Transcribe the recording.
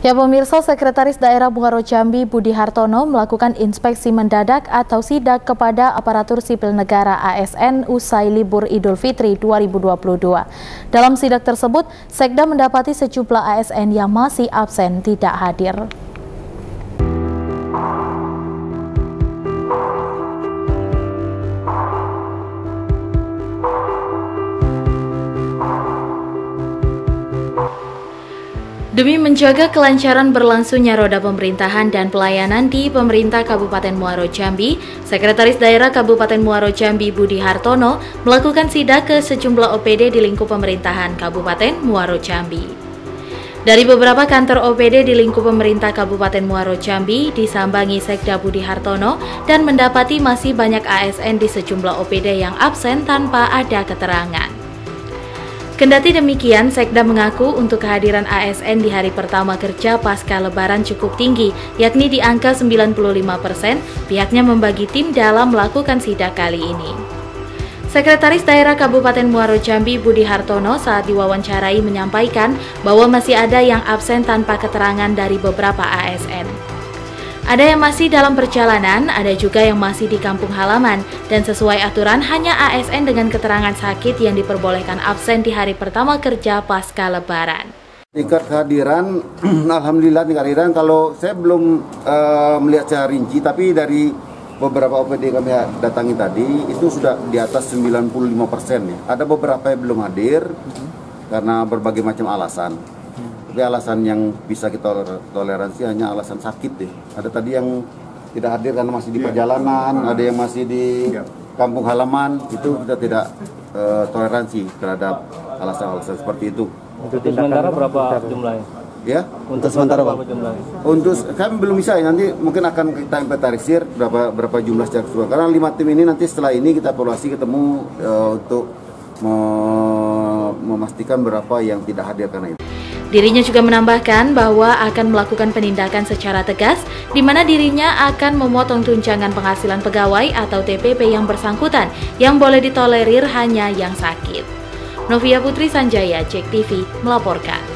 Ya pemirsa, Sekretaris Daerah Muaro Jambi Budi Hartono melakukan inspeksi mendadak atau sidak kepada aparatur sipil negara ASN usai libur Idul Fitri 2022. Dalam sidak tersebut, Sekda mendapati sejumlah ASN yang masih absen tidak hadir. Demi menjaga kelancaran berlangsungnya roda pemerintahan dan pelayanan di pemerintah Kabupaten Muaro Jambi, Sekretaris Daerah Kabupaten Muaro Jambi Budi Hartono melakukan sidak ke sejumlah OPD di lingkup pemerintahan Kabupaten Muaro Jambi. Dari beberapa kantor OPD di lingkup pemerintah Kabupaten Muaro Jambi disambangi Sekda Budi Hartono dan mendapati masih banyak ASN di sejumlah OPD yang absen tanpa ada keterangan. Kendati demikian, Sekda mengaku untuk kehadiran ASN di hari pertama kerja pasca lebaran cukup tinggi, yakni di angka 95 persen, pihaknya membagi tim dalam melakukan sidak kali ini. Sekretaris Daerah Kabupaten Muaro Jambi Budi Hartono saat diwawancarai menyampaikan bahwa masih ada yang absen tanpa keterangan dari beberapa ASN. Ada yang masih dalam perjalanan, ada juga yang masih di kampung halaman, dan sesuai aturan hanya ASN dengan keterangan sakit yang diperbolehkan absen di hari pertama kerja pasca lebaran. Tingkat kehadiran, Alhamdulillah tingkat kehadiran, kalau saya belum uh, melihat secara rinci, tapi dari beberapa OPD kami datangi tadi, itu sudah di atas 95 persen. Ya. Ada beberapa yang belum hadir, karena berbagai macam alasan tapi alasan yang bisa kita toleransi hanya alasan sakit deh. Ada tadi yang tidak hadir karena masih di iya. perjalanan yeah. ada yang masih di yeah. kampung halaman itu kita tidak uh, toleransi terhadap alasan-alasan seperti itu. Untuk sementara berapa jumlahnya ya? Untuk sementara berapa jumlahnya untuk kami belum bisa ya nanti mungkin akan kita inventarisir berapa berapa jumlah secara keseluruhan. Karena lima tim ini nanti setelah ini kita evaluasi ketemu uh, untuk memastikan berapa yang tidak hadir karena itu Dirinya juga menambahkan bahwa akan melakukan penindakan secara tegas, di mana dirinya akan memotong tunjangan penghasilan pegawai atau TPP yang bersangkutan, yang boleh ditolerir hanya yang sakit. Novia Putri Sanjaya, Cek TV, melaporkan.